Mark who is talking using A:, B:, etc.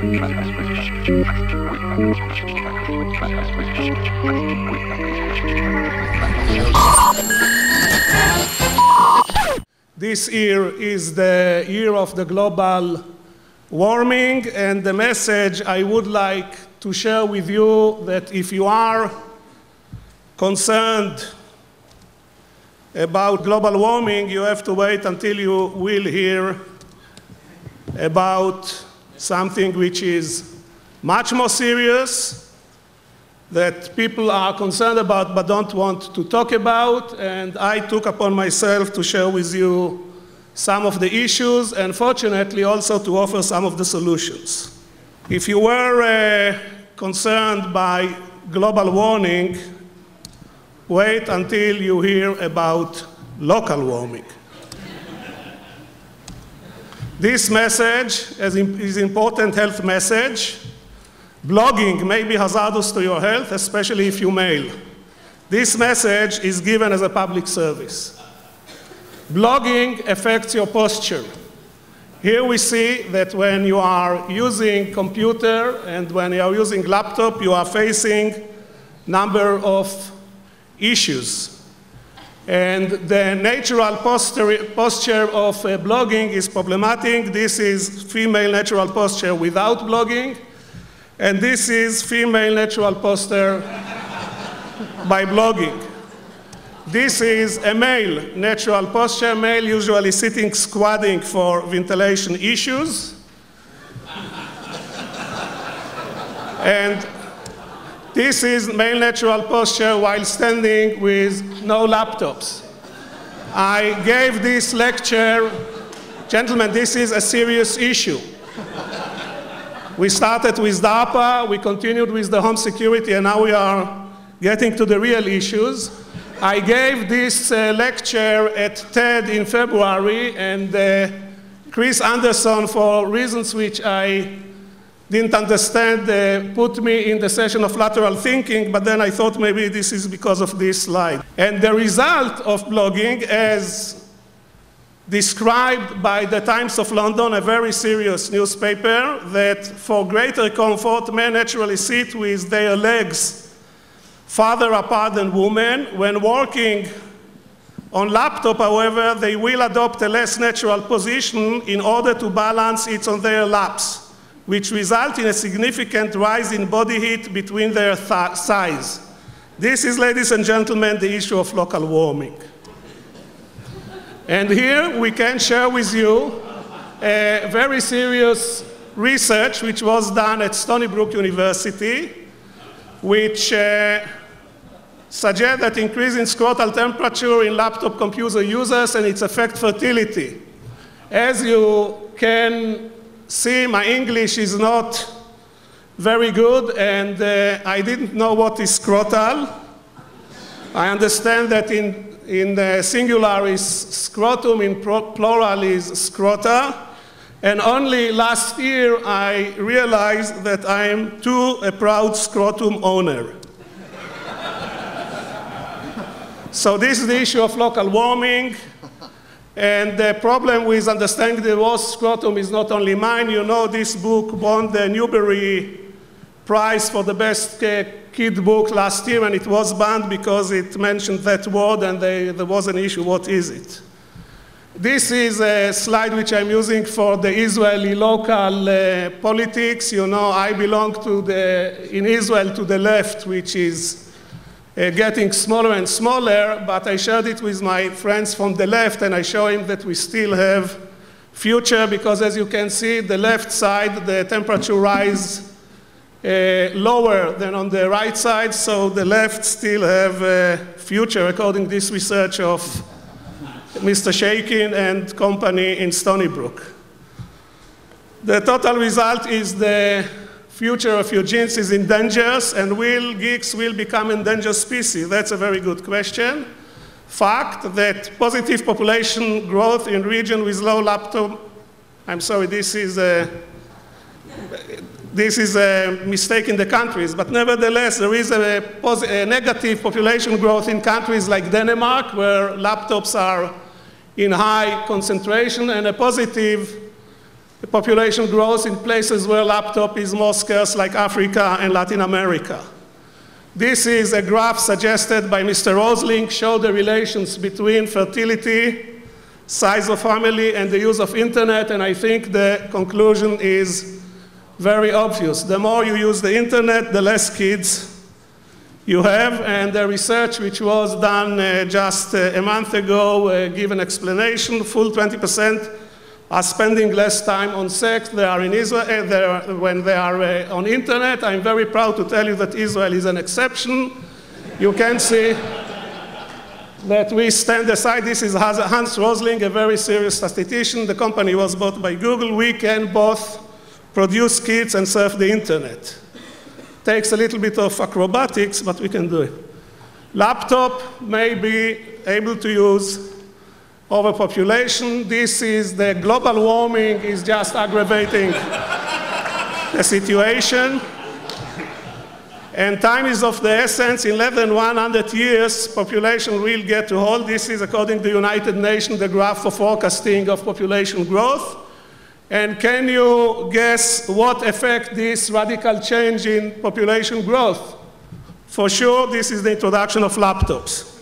A: This year is the year of the global warming, and the message I would like to share with you that if you are concerned about global warming, you have to wait until you will hear about something which is much more serious that people are concerned about but don't want to talk about. And I took upon myself to share with you some of the issues and fortunately also to offer some of the solutions. If you were uh, concerned by global warming, wait until you hear about local warming. This message is important health message Blogging may be hazardous to your health, especially if you male. This message is given as a public service. Blogging affects your posture. Here we see that when you are using computer and when you are using laptop, you are facing number of issues. And the natural posture, of uh, blogging is problematic. This is female natural posture without blogging. And this is female natural posture by blogging. This is a male natural posture, male usually sitting squatting for ventilation issues. and this is male natural posture while standing with no laptops. I gave this lecture, gentlemen, this is a serious issue. We started with DARPA, we continued with the home security, and now we are getting to the real issues. I gave this uh, lecture at TED in February, and uh, Chris Anderson, for reasons which I didn't understand, uh, put me in the session of lateral thinking, but then I thought maybe this is because of this slide. And the result of blogging, as described by the Times of London, a very serious newspaper, that for greater comfort, men naturally sit with their legs farther apart than women. When working on laptop, however, they will adopt a less natural position in order to balance it on their laps, which result in a significant rise in body heat between their thighs. This is, ladies and gentlemen, the issue of local warming. And here we can share with you a very serious research which was done at Stony Brook University, which uh, suggests that increasing scrotal temperature in laptop computer users and its affect fertility. As you can see, my English is not very good, and uh, I didn't know what is scrotal. I understand that in in the singular is scrotum, in plural is scrota. And only last year I realized that I am too a proud scrotum owner. so this is the issue of local warming. And the problem with understanding the word scrotum is not only mine. You know this book won the Newbery Prize for the best kid book last year and it was banned because it mentioned that word and they, there was an issue, what is it? This is a slide which I'm using for the Israeli local uh, politics. You know, I belong to the, in Israel to the left, which is uh, getting smaller and smaller, but I shared it with my friends from the left and I show him that we still have future because as you can see, the left side, the temperature rise uh, lower than on the right side, so the left still have a future, according to this research of Mr. Sheynkin and company in Stony Brook. The total result is the future of Eugenes is in danger, and will geeks will become endangered species? That's a very good question. Fact that positive population growth in region with low laptop, I'm sorry, this is a, this is a mistake in the countries, but nevertheless, there is a, a, negative population growth in countries like Denmark, where laptops are in high concentration, and a positive The population grows in places where laptop is more scarce, like Africa and Latin America. This is a graph suggested by Mr. Rosling, show the relations between fertility, size of family, and the use of internet, and I think the conclusion is very obvious. The more you use the internet, the less kids you have, and the research which was done uh, just uh, a month ago uh, give an explanation, full 20% are spending less time on sex they are in Israel, uh, they are, when they are uh, on internet. I'm very proud to tell you that Israel is an exception. You can see that we stand aside. This is Hans Rosling, a very serious statistician. The company was bought by Google. We can both produce kits and surf the internet. Takes a little bit of acrobatics, but we can do it. Laptop may be able to use overpopulation. This is the global warming is just aggravating the situation. And time is of the essence. In less than 100 years, population will get to hold. This is, according to the United Nations, the graph for forecasting of population growth. And can you guess what effect this radical change in population growth? For sure, this is the introduction of laptops.